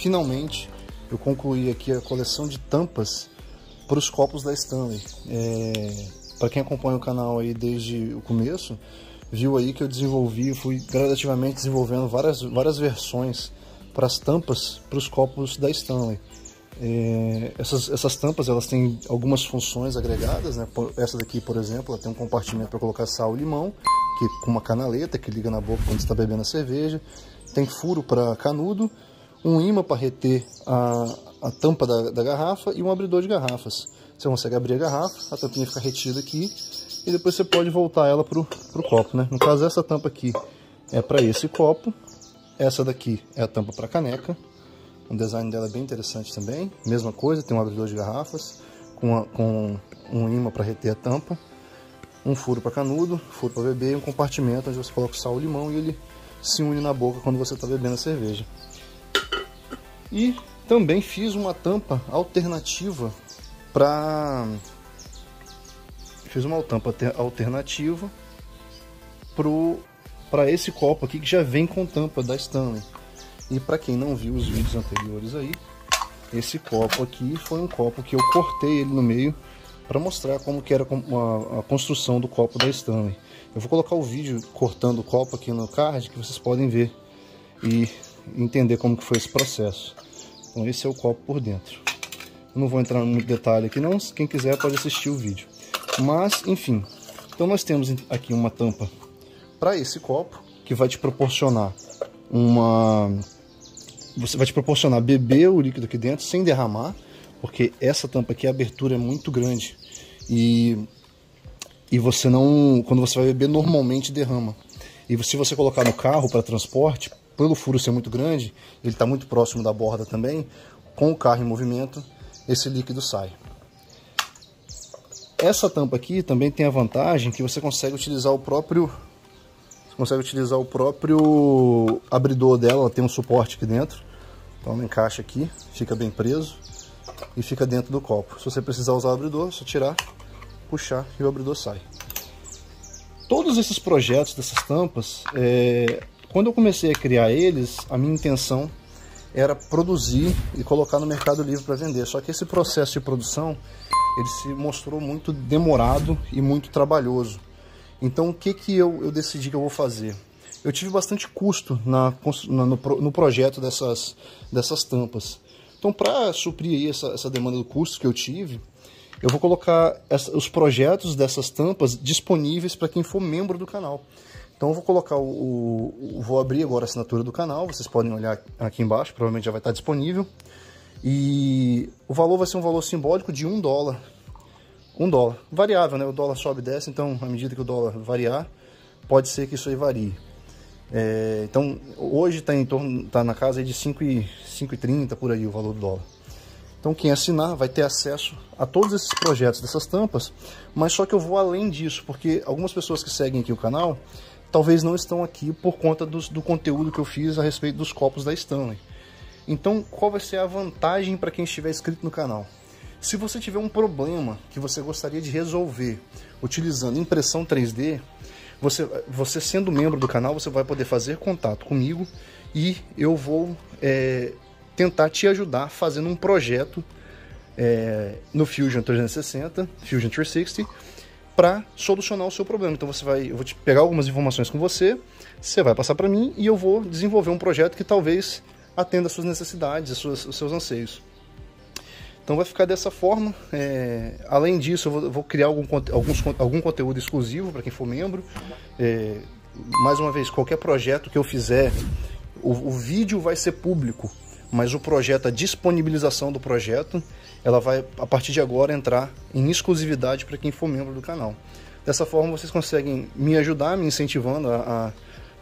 finalmente eu concluí aqui a coleção de tampas para os copos da Stanley. É, para quem acompanha o canal aí desde o começo, viu aí que eu desenvolvi, fui gradativamente desenvolvendo várias, várias versões para as tampas para os copos da Stanley. É, essas, essas tampas elas têm algumas funções agregadas, né? essa daqui por exemplo, ela tem um compartimento para colocar sal e limão, que com uma canaleta que liga na boca quando está bebendo a cerveja, tem furo para canudo, um imã para reter a, a tampa da, da, garrafa e um abridor de garrafas. Você consegue abrir a garrafa, a tampinha fica retida aqui e depois você pode voltar ela para o copo. Né? No caso, essa tampa aqui é para esse copo, essa daqui é a tampa para caneca. O design dela é bem interessante também. Mesma coisa, tem um abridor de garrafas com, a, com um imã para reter a tampa, um furo para canudo, furo para beber e um compartimento onde você coloca o sal e limão e ele se une na boca quando você está bebendo a cerveja. E também fiz uma tampa alternativa para fiz uma tampa alternativa para esse copo aqui que já vem com tampa da Stanley. E para quem não viu os vídeos anteriores aí, esse copo aqui foi um copo que eu cortei ele no meio para mostrar como que era a construção do copo da Stanley. Eu vou colocar o vídeo cortando o copo aqui no card que vocês podem ver e entender como que foi esse processo. Então esse é o copo por dentro. Eu não vou entrar muito detalhe aqui não, quem quiser pode assistir o vídeo. Mas, enfim, então nós temos aqui uma tampa para esse copo que vai te proporcionar uma você vai te proporcionar beber o líquido aqui dentro sem derramar, porque essa tampa aqui a abertura é muito grande e e você não, quando você vai beber, normalmente derrama. E se você colocar no carro para transporte, pelo furo ser muito grande, ele está muito próximo da borda também, com o carro em movimento, esse líquido sai. Essa tampa aqui também tem a vantagem que você consegue utilizar o próprio consegue utilizar o próprio abridor dela, ela tem um suporte aqui dentro. Então ela encaixa aqui, fica bem preso e fica dentro do copo. Se você precisar usar o abridor, é só tirar puxar e o abridor sai. Todos esses projetos dessas tampas, é, quando eu comecei a criar eles, a minha intenção era produzir e colocar no Mercado Livre para vender. Só que esse processo de produção ele se mostrou muito demorado e muito trabalhoso. Então o que, que eu, eu decidi que eu vou fazer? Eu tive bastante custo na, na no, no, projeto dessas, dessas tampas. Então para suprir essa, essa demanda do custo que eu tive, eu vou colocar essa, os projetos dessas tampas disponíveis para quem for membro do canal. Então eu vou colocar o, o, Vou abrir agora a assinatura do canal, vocês podem olhar aqui embaixo, provavelmente já vai estar disponível. E o valor vai ser um valor simbólico de um dólar. Um dólar. Variável, né? O dólar sobe e desce, então à medida que o dólar variar, pode ser que isso aí varie. É, então hoje está em torno, tá na casa de 5,30 por aí o valor do dólar. Então quem assinar vai ter acesso a todos esses projetos dessas tampas, mas só que eu vou além disso, porque algumas pessoas que seguem aqui o canal talvez não estão aqui por conta do, do conteúdo que eu fiz a respeito dos copos da Stanley. Então qual vai ser a vantagem para quem estiver inscrito no canal? Se você tiver um problema que você gostaria de resolver utilizando impressão 3D, você, você sendo membro do canal, você vai poder fazer contato comigo e eu vou é, tentar te ajudar fazendo um projeto é, no Fusion 360, Fusion 360, para solucionar o seu problema. Então você vai, eu vou te pegar algumas informações com você, você vai passar para mim e eu vou desenvolver um projeto que talvez atenda às suas necessidades, suas, seus anseios. Então vai ficar dessa forma. É, além disso, eu vou, vou criar algum, alguns, algum conteúdo exclusivo para quem for membro. É, mais uma vez, qualquer projeto que eu fizer, o, o vídeo vai ser público mas o projeto, a disponibilização do projeto, ela vai a partir de agora entrar em exclusividade para quem for membro do canal. Dessa forma vocês conseguem me ajudar, me incentivando a,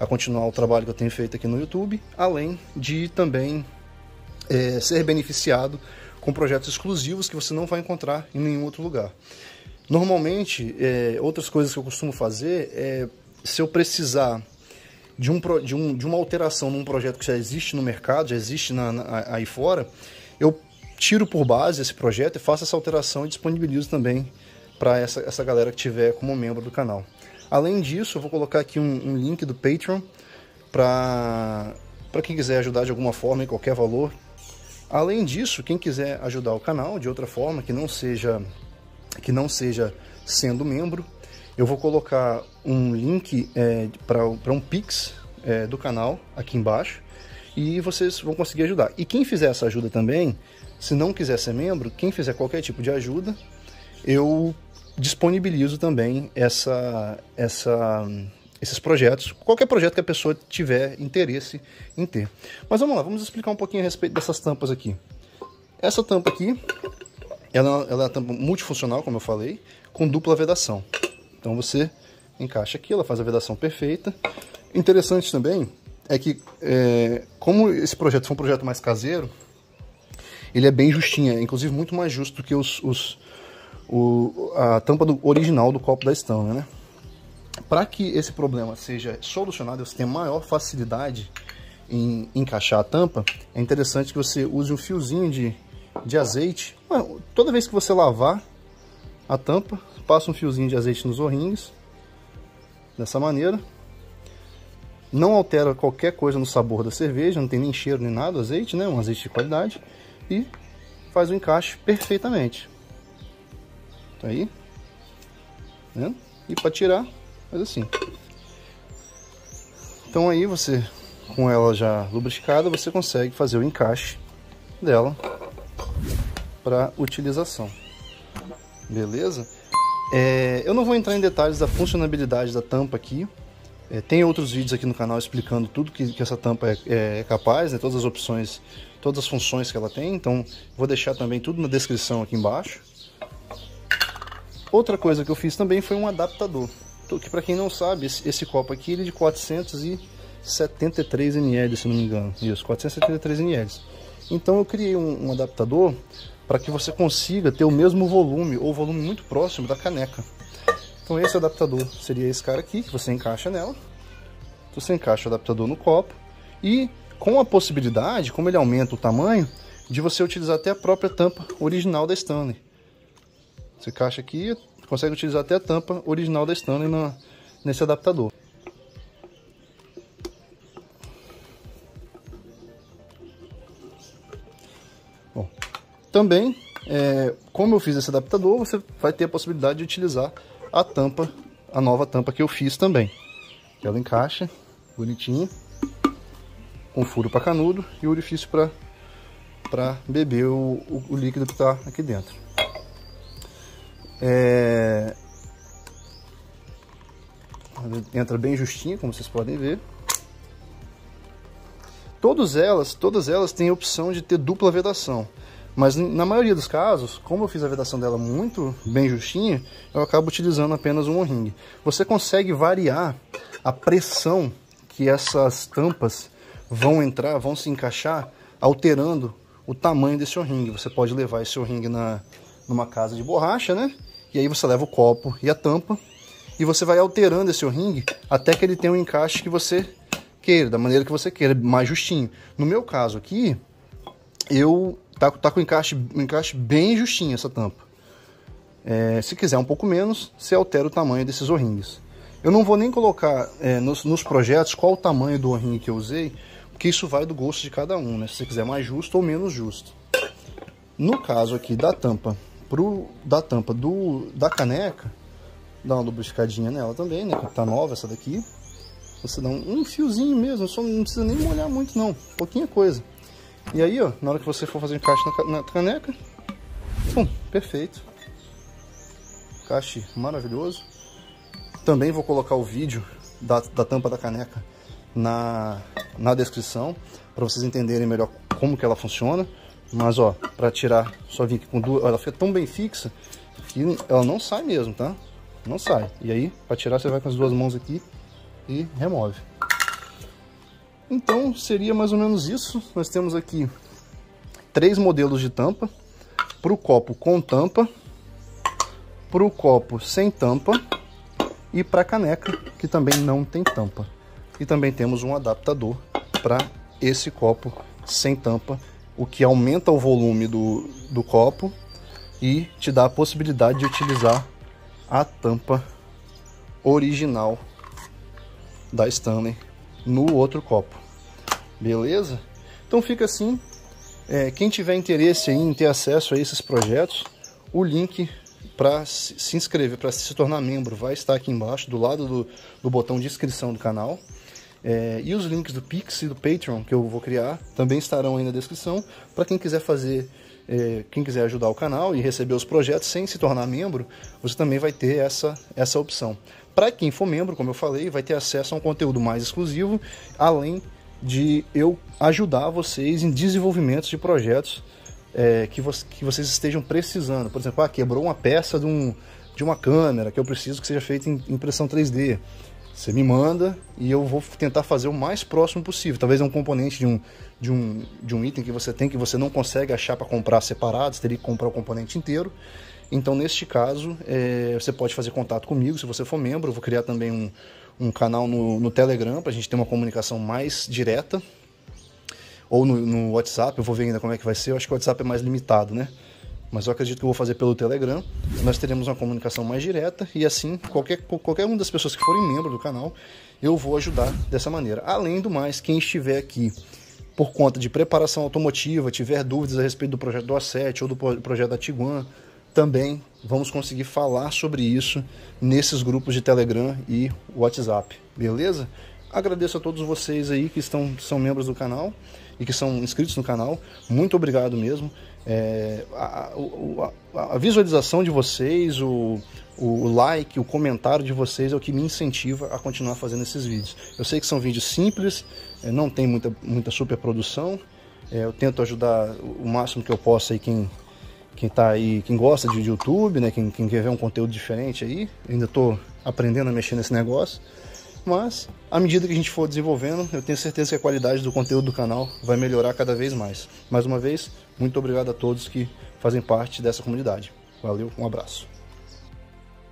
a, a continuar o trabalho que eu tenho feito aqui no YouTube, além de também é, ser beneficiado com projetos exclusivos que você não vai encontrar em nenhum outro lugar. Normalmente, é, outras coisas que eu costumo fazer é se eu precisar de, um, de, um, de uma alteração num projeto que já existe no mercado, já existe na, na, aí fora, eu tiro por base esse projeto e faço essa alteração e disponibilizo também para essa, essa galera que tiver como membro do canal. Além disso, eu vou colocar aqui um, um link do Patreon para quem quiser ajudar de alguma forma, em qualquer valor. Além disso, quem quiser ajudar o canal de outra forma, que não seja, que não seja sendo membro, eu vou colocar um link é, para um Pix é, do canal aqui embaixo e vocês vão conseguir ajudar. E quem fizer essa ajuda também, se não quiser ser membro, quem fizer qualquer tipo de ajuda, eu disponibilizo também essa, essa, esses projetos, qualquer projeto que a pessoa tiver interesse em ter. Mas vamos lá, vamos explicar um pouquinho a respeito dessas tampas aqui. Essa tampa aqui, ela, ela é uma tampa multifuncional, como eu falei, com dupla vedação. Então você encaixa aqui, ela faz a vedação perfeita. Interessante também é que, é, como esse projeto foi um projeto mais caseiro, ele é bem justinho, é inclusive muito mais justo do que os, os o, a tampa do, original do copo da Stanley, né? Para que esse problema seja solucionado, você tenha maior facilidade em encaixar a tampa, é interessante que você use um fiozinho de, de azeite. Toda vez que você lavar a tampa, passa um fiozinho de azeite nos orrinhos, dessa maneira. Não altera qualquer coisa no sabor da cerveja, não tem nem cheiro nem nada, azeite, né? Um azeite de qualidade. E faz o encaixe perfeitamente. Tá aí. Né? E para tirar, faz assim. Então aí você, com ela já lubrificada, você consegue fazer o encaixe dela para utilização. Beleza? É, eu não vou entrar em detalhes da funcionalidade da tampa aqui. É, tem outros vídeos aqui no canal explicando tudo que, que essa tampa é, é, capaz, né, todas as opções, todas as funções que ela tem. Então vou deixar também tudo na descrição aqui embaixo. Outra coisa que eu fiz também foi um adaptador. Que para quem não sabe, esse, copo aqui ele é de 473 ml, se não me engano. Isso, 473 ml. Então eu criei um, um adaptador para que você consiga ter o mesmo volume ou volume muito próximo da caneca. Então esse adaptador seria esse cara aqui, que você encaixa nela. Você encaixa o adaptador no copo e com a possibilidade, como ele aumenta o tamanho, de você utilizar até a própria tampa original da Stanley. Você encaixa aqui, consegue utilizar até a tampa original da Stanley no, nesse adaptador. Bom, também, é, como eu fiz esse adaptador, você vai ter a possibilidade de utilizar a tampa, a nova tampa que eu fiz também. Ela encaixa, bonitinho, com furo para canudo e o orifício para beber o, o, o líquido que está aqui dentro. É... Entra bem justinho, como vocês podem ver. Todas elas, todas elas têm a opção de ter dupla vedação. Mas na maioria dos casos, como eu fiz a vedação dela muito bem justinha, eu acabo utilizando apenas um o-ring. Você consegue variar a pressão que essas tampas vão entrar, vão se encaixar, alterando o tamanho desse o-ring. Você pode levar esse o-ring na, numa casa de borracha, né? E aí você leva o copo e a tampa e você vai alterando esse ringue até que ele tenha um encaixe que você queira, da maneira que você queira, mais justinho. No meu caso aqui, eu tá, tá com o encaixe, um encaixe bem justinho essa tampa. É, se quiser um pouco menos, você altera o tamanho desses o-rings. Eu não vou nem colocar é, nos, nos, projetos qual o tamanho do o-ring que eu usei, porque isso vai do gosto de cada um, né? Se você quiser mais justo ou menos justo. No caso aqui da tampa pro, da tampa do, da caneca, dá uma lubrificadinha nela também, né? Que tá nova essa daqui. Você dá um, um fiozinho mesmo, só não precisa nem molhar muito não, pouquinha coisa. E aí, ó, na hora que você for fazer o encaixe na, na caneca, pum, perfeito. Encaixe maravilhoso. Também vou colocar o vídeo da, da tampa da caneca na, na descrição, para vocês entenderem melhor como que ela funciona. Mas ó, para tirar, só vim aqui com duas, ela fica tão bem fixa que ela não sai mesmo, tá? Não sai. E aí, para tirar você vai com as duas mãos aqui e remove. Então seria mais ou menos isso. Nós temos aqui três modelos de tampa. Para o copo com tampa, para o copo sem tampa e para a caneca que também não tem tampa. E também temos um adaptador para esse copo sem tampa o que aumenta o volume do, do copo e te dá a possibilidade de utilizar a tampa original da Stanley no outro copo. Beleza? Então fica assim. É, quem tiver interesse em ter acesso a esses projetos, o link para se inscrever, para se tornar membro, vai estar aqui embaixo, do lado do, do botão de inscrição do canal. É, e os links do Pix e do Patreon que eu vou criar também estarão aí na descrição para quem quiser fazer, é, quem quiser ajudar o canal e receber os projetos sem se tornar membro, você também vai ter essa, essa opção. Para quem for membro, como eu falei, vai ter acesso a um conteúdo mais exclusivo, além de eu ajudar vocês em desenvolvimentos de projetos é, que, vo que, vocês estejam precisando. Por exemplo, ah, quebrou uma peça de, um, de uma câmera que eu preciso que seja feita em impressão 3D. Você me manda e eu vou tentar fazer o mais próximo possível. Talvez é um componente de um, de um, de um item que você tem que você não consegue achar para comprar separado, você teria que comprar o componente inteiro. Então, neste caso, é, você pode fazer contato comigo se você for membro. Eu vou criar também um, um canal no, no Telegram para a gente ter uma comunicação mais direta. Ou no, no WhatsApp, eu vou ver ainda como é que vai ser. Eu acho que o WhatsApp é mais limitado, né? Mas eu acredito que eu vou fazer pelo Telegram. Nós teremos uma comunicação mais direta e assim, qualquer, qualquer uma das pessoas que forem membro do canal, eu vou ajudar dessa maneira. Além do mais, quem estiver aqui por conta de preparação automotiva, tiver dúvidas a respeito do projeto do A7 ou do projeto da Tiguan, também vamos conseguir falar sobre isso nesses grupos de Telegram e WhatsApp, beleza? Agradeço a todos vocês aí que estão, são membros do canal e que são inscritos no canal. Muito obrigado mesmo. É, a, a, a, visualização de vocês, o, o like, o comentário de vocês é o que me incentiva a continuar fazendo esses vídeos. Eu sei que são vídeos simples, é, não tem muita, muita super produção. É, eu tento ajudar o máximo que eu posso aí quem quem tá aí, quem gosta de YouTube, né, quem, quem quer ver um conteúdo diferente aí. Ainda estou aprendendo a mexer nesse negócio. Mas, à medida que a gente for desenvolvendo, eu tenho certeza que a qualidade do conteúdo do canal vai melhorar cada vez mais. Mais uma vez, muito obrigado a todos que fazem parte dessa comunidade. Valeu, um abraço.